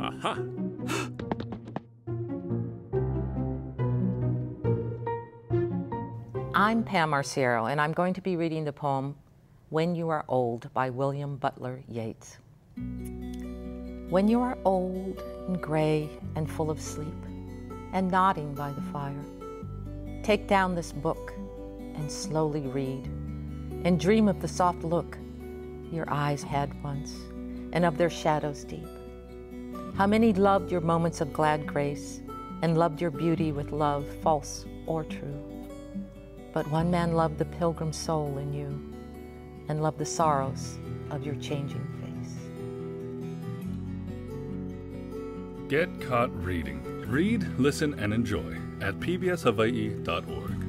Aha! I'm Pam Arciero, and I'm going to be reading the poem When You Are Old by William Butler Yeats. When you are old and gray and full of sleep, and nodding by the fire, take down this book and slowly read, and dream of the soft look your eyes had once, and of their shadows deep. How many loved your moments of glad grace, and loved your beauty with love, false or true. But one man loved the pilgrim soul in you, and loved the sorrows of your changing face. Get caught reading. Read, listen, and enjoy at pbshawaii.org.